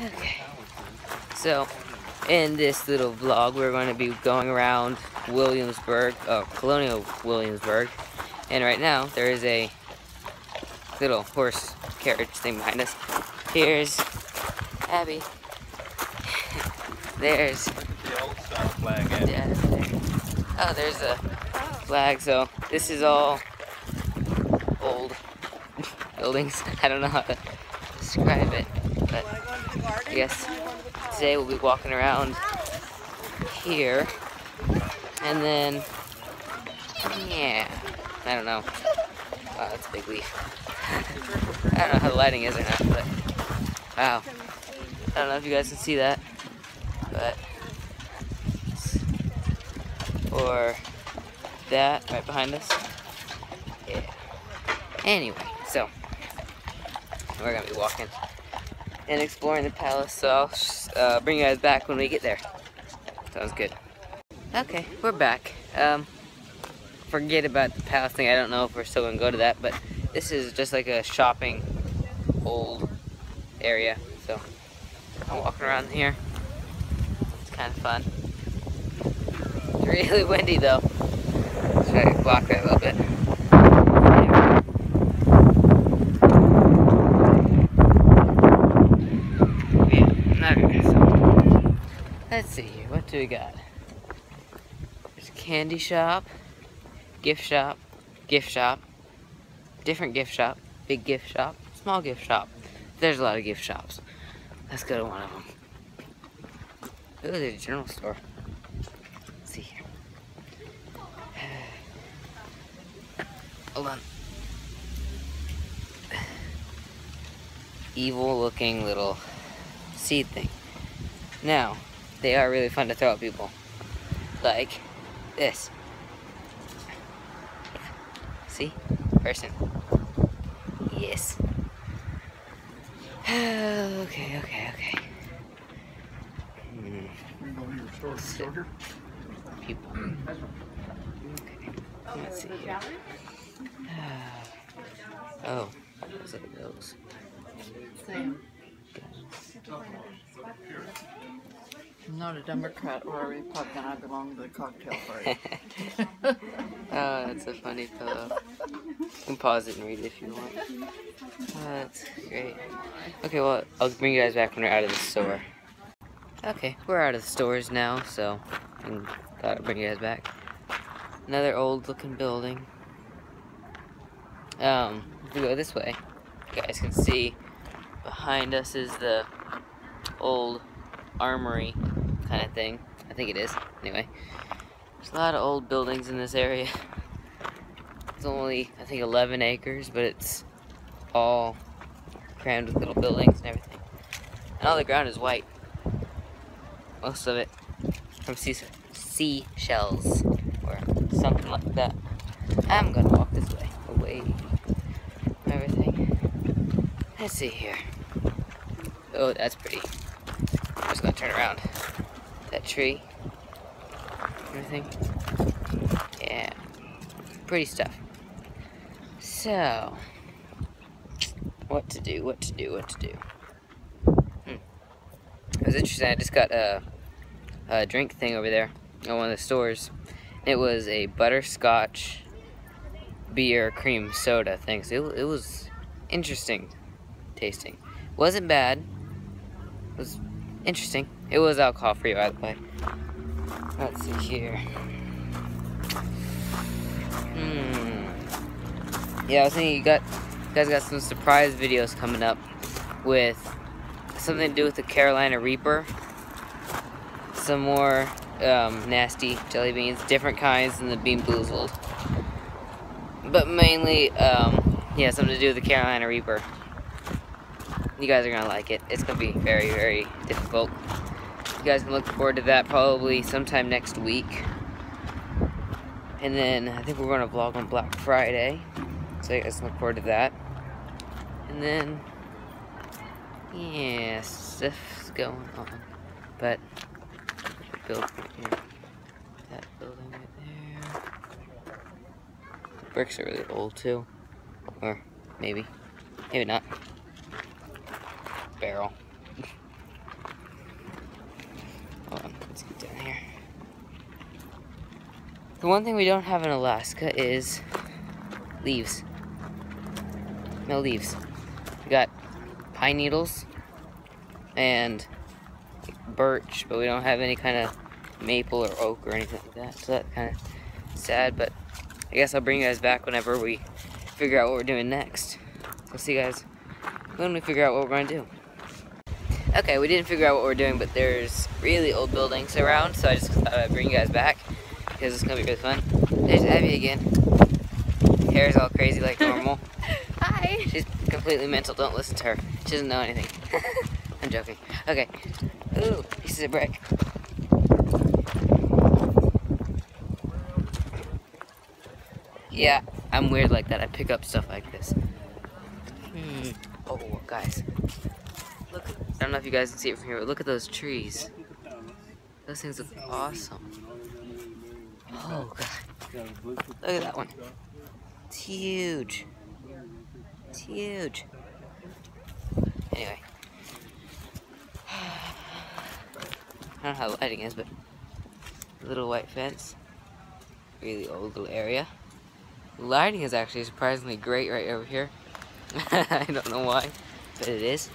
Okay. So, in this little vlog, we're going to be going around Williamsburg, oh, Colonial Williamsburg. And right now, there is a little horse carriage thing behind us. Here's Abby. There's The old style flag. Oh, there's a flag. So, this is all old buildings. I don't know how to describe it, but I guess today we'll be walking around here, and then yeah, I don't know. Wow, that's a big leaf. I don't know how the lighting is or not, but wow. I don't know if you guys can see that, but or that right behind us. Yeah. Anyway, so we're gonna be walking and exploring the palace. So I'll uh, bring you guys back when we get there. Sounds good. Okay, we're back. Um, forget about the palace thing. I don't know if we're still gonna go to that, but this is just like a shopping old area. So I'm walking around here. It's kind of fun. It's really windy though. Let's try to block that a little bit. Yeah, okay, so let's see here. What do we got? There's a candy shop, gift shop, gift shop, different gift shop, big gift shop, small gift shop. There's a lot of gift shops. Let's go to one of them. Ooh, there's a general store. Let's see here. Hold on. Evil looking little seed thing. Now, they are really fun to throw at people. Like this. See? Person. Yes. okay, okay, okay. People. Okay. Let's see here. oh, looks like those. I'm not a Democrat or a Republican. I belong to the cocktail party. oh, that's a funny pillow. You can pause it and read it if you want. Oh, that's great. Okay, well, I'll bring you guys back when we're out of the store. Okay, we're out of the stores now, so I thought I'd bring you guys back. Another old looking building. Um, if we go this way, you guys can see behind us is the old armory kind of thing. I think it is. Anyway, there's a lot of old buildings in this area. It's only, I think, 11 acres, but it's all crammed with little buildings and everything. And all the ground is white. Most of it from sea seashells or something like that. I'm gonna walk this way, away everything. Let's see here. Oh, that's pretty. I'm just gonna turn around. Tree. Everything. Yeah. Pretty stuff. So, what to do, what to do, what to do. Hmm. It was interesting, I just got a, a drink thing over there at one of the stores. It was a butterscotch beer cream soda thing. So it, it was interesting tasting. Wasn't bad. It was interesting. It was alcohol free, by the way. Let's see here. Hmm. Yeah, I was thinking you got you guys got some surprise videos coming up with something to do with the Carolina Reaper. Some more um, nasty jelly beans, different kinds than the Bean Boozled. But mainly, um, yeah, something to do with the Carolina Reaper. You guys are gonna like it. It's gonna be very, very difficult. You guys can look forward to that probably sometime next week. And then I think we're gonna vlog on Black Friday. So you guys can look forward to that. And then, yeah, stuff's going on. But, build right here. That building right there. The bricks are really old too. Or maybe. Maybe not. Barrel. Let's get down here. The one thing we don't have in Alaska is leaves. No leaves. We got pine needles and birch, but we don't have any kind of maple or oak or anything like that. So that's kind of sad, but I guess I'll bring you guys back whenever we figure out what we're doing next. So see you guys when we figure out what we're going to do. Okay, we didn't figure out what we're doing, but there's really old buildings around, so I just thought I'd bring you guys back because it's to be really fun. There's Abby again. Hair's all crazy like normal. Hi. She's completely mental, don't listen to her. She doesn't know anything. I'm joking. Okay. Ooh, pieces of brick. Yeah, I'm weird like that. I pick up stuff like this. Hmm. Oh, guys. Look, I don't know if you guys can see it from here, but look at those trees. Those things look awesome. Oh, God. Look at that one. It's huge. It's huge. Anyway. I don't know how the lighting is, but little white fence. Really old little area. Lighting is actually surprisingly great right over here. I don't know why, but it is.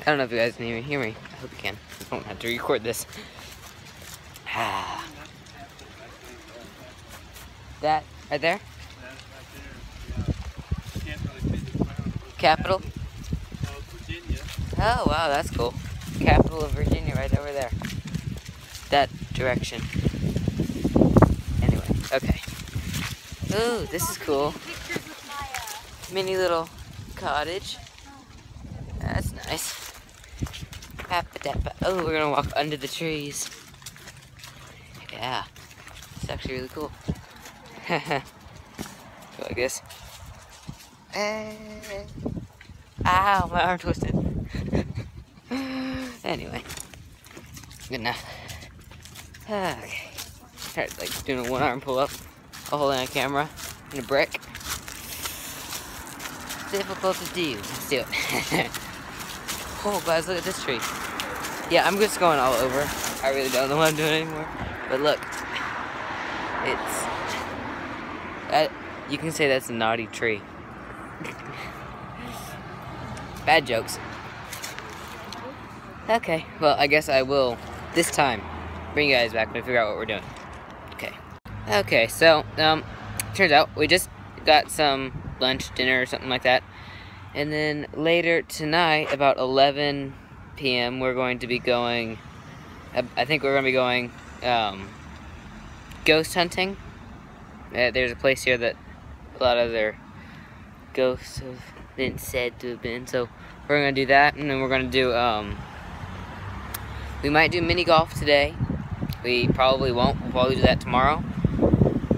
I don't know if you guys can even hear me. I hope you can. I don't have to record this. Ah. That right there? Capital? Oh wow, that's cool. Capital of Virginia right over there. That direction. Anyway, okay. Ooh, this is cool. Mini little cottage. That's nice. Oh, we're gonna walk under the trees. Yeah, it's actually really cool. I guess. Eh. Ow, my arm twisted. anyway, good enough. Okay, Start like doing a one arm pull up, holding a camera and a brick. Difficult to do. Let's do it. oh, guys, look at this tree. Yeah, I'm just going all over. I really don't know what I'm doing anymore. But look, it's that you can say that's a naughty tree. Bad jokes. Okay, well, I guess I will, this time, bring you guys back when we figure out what we're doing. Okay. Okay, so, um, turns out we just got some lunch, dinner, or something like that. And then later tonight, about 11 p.m., we're going to be going, I think we're going to be going, um, ghost hunting. Uh, there's a place here that a lot of their ghosts have been said to have been. So we're to do that, and then we're to do, um, we might do mini golf today. We probably won't. We'll probably do that tomorrow.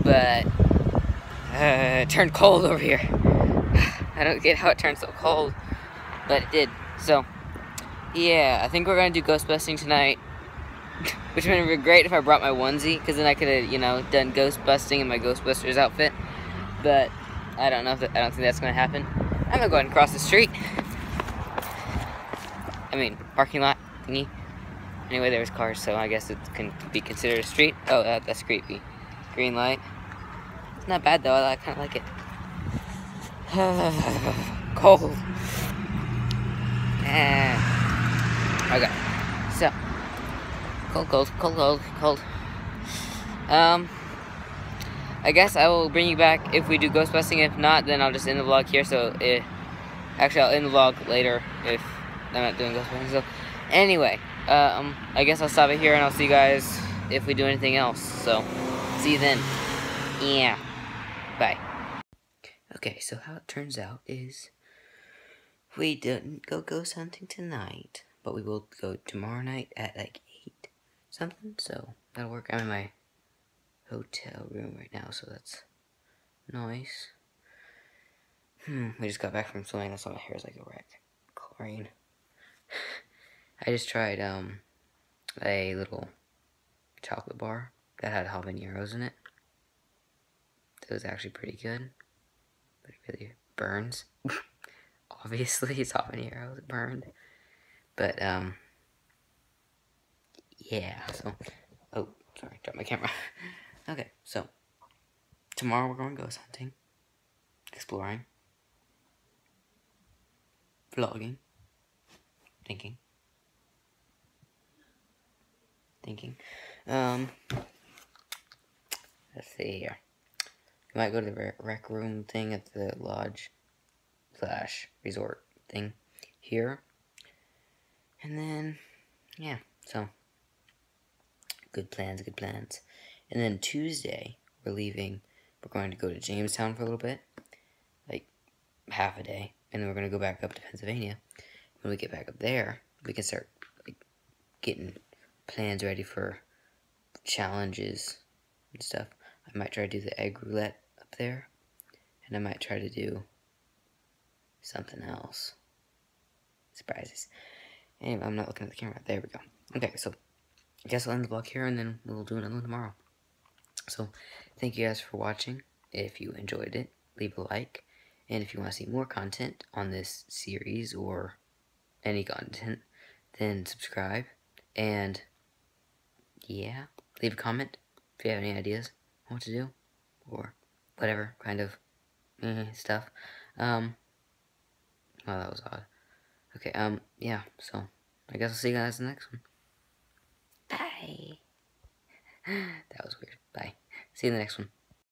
But uh, it turned cold over here. I don't get how it turned so cold, but it did. So, yeah, I think we're gonna do ghost busting tonight. Which would have been great if I brought my onesie, because then I could have, you know, done ghost busting in my Ghostbusters outfit. But I don't know if that, I don't think that's gonna happen. I'm gonna go ahead and cross the street. I mean, parking lot thingy. Anyway, there was cars, so I guess it can be considered a street. Oh, uh, that's creepy. Green light. It's not bad though. I kind of like it. cold. Ah. Okay. Cold, cold, cold, cold, cold. Um, I guess I will bring you back if we do ghost busting. If not, then I'll just end the vlog here. So, if, actually, I'll end the vlog later if I'm not doing ghost busting. So, anyway, um, I guess I'll stop it here and I'll see you guys if we do anything else. So, see you then. Yeah. Bye. Okay, so how it turns out is we didn't go ghost hunting tonight, but we will go tomorrow night at like 8 something, so that'll work. I'm in my hotel room right now, so that's nice. Hmm, we just got back from swimming, that's why my hair is like a wreck. Chlorine. I just tried, um, a little chocolate bar that had habaneros in it. It was actually pretty good, but it really burns. Obviously, it's habanero, it burned. But, um, yeah, so Oh, sorry, dropped my camera. okay, so tomorrow we're going ghost hunting, exploring, vlogging, thinking, thinking. Um, let's see here. We might go to the rec, room thing at the lodge slash resort thing here. And then, yeah, so good plans, good plans. And then Tuesday, we're leaving. We're going to go to Jamestown for a little bit, like half a day, and then we're going to go back up to Pennsylvania. When we get back up there, we can start like getting plans ready for challenges and stuff. I might try to do the egg roulette up there, and I might try to do something else. Surprises. Anyway, I'm not looking at the camera. There we go. Okay, so I guess I'll end the vlog here, and then we'll do another one tomorrow. So, thank you guys for watching. If you enjoyed it, leave a like. And if you want to see more content on this series or any content, then subscribe. And, yeah, leave a comment if you have any ideas on what to do. Or whatever kind of eh, stuff. Um, oh, that was odd. Okay, um, yeah, so I guess I'll see you guys in the next one. Bye. that was weird. Bye. See you in the next one.